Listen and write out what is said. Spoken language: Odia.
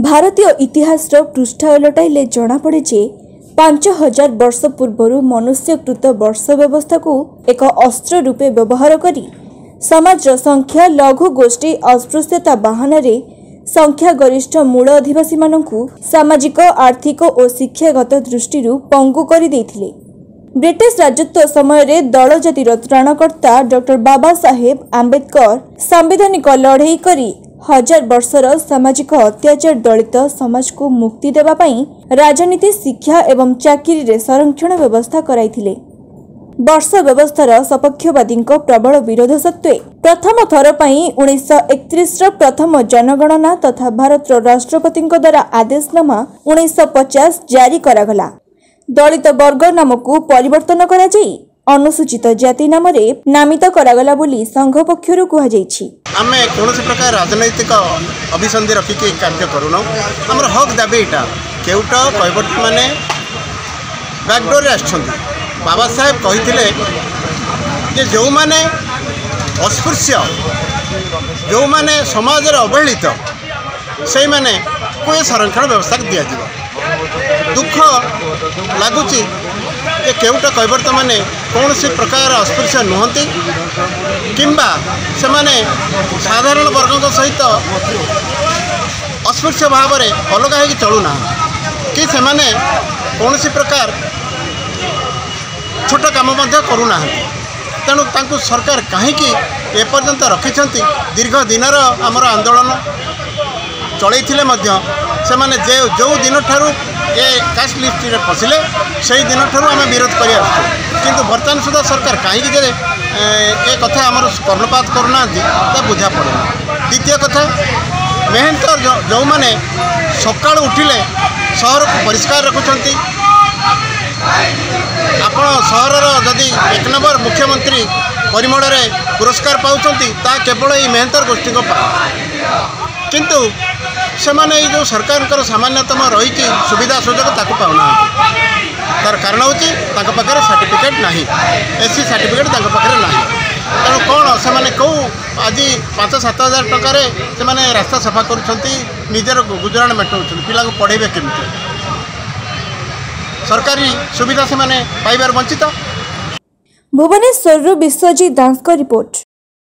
ଭାରତୀୟ ଇତିହାସର ପୃଷ୍ଠା ଓଲଟାଇଲେ ଜଣାପଡ଼େ ଯେ ପାଞ୍ଚ ହଜାର ବର୍ଷ ପୂର୍ବରୁ ମନୁଷ୍ୟକୃତ ବର୍ଷ ବ୍ୟବସ୍ଥାକୁ ଏକ ଅସ୍ତ୍ର ରୂପେ ବ୍ୟବହାର କରି ସମାଜର ସଂଖ୍ୟା ଲଘୁ ଗୋଷ୍ଠୀ ଅସ୍ପୃଶ୍ୟତା ବାହାନାରେ ସଂଖ୍ୟାଗରିଷ୍ଠ ମୂଳ ଅଧିବାସୀମାନଙ୍କୁ ସାମାଜିକ ଆର୍ଥିକ ଓ ଶିକ୍ଷାଗତ ଦୃଷ୍ଟିରୁ ପଙ୍ଗୁ କରିଦେଇଥିଲେ ବ୍ରିଟିଶ ରାଜତ୍ୱ ସମୟରେ ଦଳ ଜାତିର ତ୍ରାଣକର୍ତ୍ତା ଡକ୍ଟର ବାବା ସାହେବ ଆମ୍ବେଦକର ସାମ୍ବିଧାନିକ ଲଢ଼େଇ କରି ହଜାର ବର୍ଷର ସାମାଜିକ ଅତ୍ୟାଚାର ଦଳିତ ସମାଜକୁ ମୁକ୍ତି ଦେବା ପାଇଁ ରାଜନୀତି ଶିକ୍ଷା ଏବଂ ଚାକିରିରେ ସଂରକ୍ଷଣ ବ୍ୟବସ୍ଥା କରାଇଥିଲେ। ବର୍ଷ ବ୍ୟବସ୍ଥାର ସପକ୍ଷବାଦୀଙ୍କ ପ୍ରବଳ ବିରୋଧ ସତ୍ତ୍ୱେ ପ୍ରଥମ ଥର ପାଇଁ ଉଣେଇଶହ ଏକତିରିଶର ପ୍ରଥମ ଜନଗଣନା ତଥା ଭାରତର ରାଷ୍ଟ୍ରପତିଙ୍କ ଦ୍ୱାରା ଆଦେଶନାମା ଉଣେଇଶହ ପଚାଶ ଜାରି କରାଗଲା। ଦଳିତ ବର୍ଗ ନାମକୁ ପରିବର୍ତ୍ତନ କରାଯାଇ ଅନୁସୂଚିତ ଜାତି ନାମରେ ନାମିତ କରାଗଲା ବୋଲି ସଂଘ ପକ୍ଷରୁ କୁହାଯାଇଛି। ଆମେ କୌଣସି ପ୍ରକାର ରାଜନୈତିକ ଅଭିସନ୍ଧି ରଖିକି କାର୍ଯ୍ୟ କରୁନାହୁଁ। ଆମର ହକ୍ ଦାବି ଏଇଟା। କେଉଟ କୈବର୍ତ୍ତମାନେ ବ୍ୟାକ୍ଡୋରରେ ଆସିଛନ୍ତି। ବାବା ସାହେବ କହିଥିଲେ ଯେ ଯେଉଁମାନେ ଅସ୍ପୃଶ୍ୟ ଯେଉଁମାନେ ସମାଜରେ ଅବହେଳିତ ସେଇମାନଙ୍କୁ ଏ ସଂରକ୍ଷଣ ବ୍ୟବସ୍ଥା ଦିଆଯିବ। ଦୁଃଖ ଲାଗୁଛି ଯେ କେଉଟ କୈବର୍ତ୍ତମାନେ କୌଣସି ପ୍ରକାର ଅସ୍ପୃଶ୍ୟ ନୁହନ୍ତି କିମ୍ବା ସେମାନେ ସାଧାରଣ ବର୍ଗଙ୍କ ସହିତ ଅସ୍ପୃଶ୍ୟ ଭାବରେ ଅଲଗା ହୋଇକି ଚଳୁନାହାନ୍ତି। କି ସେମାନେ କୌଣସି ପ୍ରକାର ଛୋଟ କାମ ମଧ୍ୟ କରୁନାହାନ୍ତି। ତେଣୁ ତାଙ୍କୁ ସରକାର କାହିଁକି ଏପର୍ଯ୍ୟନ୍ତ ରଖିଛନ୍ତି ଦୀର୍ଘ ଦିନର ଆମର ଆନ୍ଦୋଳନ ଚଳେଇଥିଲେ ମଧ୍ୟ ସେମାନେ ଯେ ଯେଉଁ ଦିନଠାରୁ ଏ କାଷ୍ଟ ଲିଷ୍ଟରେ ପଶିଲେ ସେଇ ଦିନଠାରୁ ଆମେ ବିରୋଧ କରି ଆସୁଛୁ। କିନ୍ତୁ ବର୍ତ୍ତମାନ ସୁଦ୍ଧା ସରକାର କାହିଁକି ଯେ ଏ କଥା ଆମର କର୍ଣ୍ଣପାତ କରୁନାହାନ୍ତି ତା ବୁଝା ପଡ଼ୁନି। ଦ୍ୱିତୀୟ କଥା ମେହେନ୍ତର ଯେଉଁମାନେ ସକାଳୁ ଉଠିଲେ ସହରକୁ ପରିଷ୍କାର ରଖୁଛନ୍ତି। ଆପଣ ସହରର ଯଦି ଏକ ନମ୍ବର ମୁଖ୍ୟମନ୍ତ୍ରୀ ପରିମଳରେ ପୁରସ୍କାର ପାଉଛନ୍ତି ତାହା କେବଳ ଏଇ ମେହେନ୍ତର ଗୋଷ୍ଠୀଙ୍କ ପାଇଁ। କିନ୍ତୁ ସେମାନେ ଏଇ ଯେଉଁ ସରକାରଙ୍କର ସାମାନ୍ୟତମ ରହିଛି ସୁବିଧା ସୁଯୋଗ ତାକୁ ପାଉନାହାନ୍ତି। ତାର କାରଣ ହେଉଛି ତାଙ୍କ ପାଖରେ ସାର୍ଟିଫିକେଟ୍ ନାହିଁ। ଏସ୍ ସି ସାର୍ଟିଫିକେଟ୍ ତାଙ୍କ ପାଖରେ ନାହିଁ। ତେଣୁ କ'ଣ ସେମାନେ କେଉଁ ଆଜି ପାଞ୍ଚ ସାତ ହଜାର ଟଙ୍କାରେ ସେମାନେ ରାସ୍ତା ସଫା କରୁଛନ୍ତି ନିଜର ଗୁଜୁରାଣ ମେଣ୍ଟାଉଛନ୍ତି ପିଲାଙ୍କୁ ପଢ଼େଇବେ କେମିତି? ସରକାରୀ ସୁବିଧା ସେମାନେ ପାଇବାର ବଞ୍ଚିତ। ଭୁବନେଶ୍ୱରରୁ ବିଶ୍ୱଜିତ ଦାସଙ୍କ ରିପୋର୍ଟ।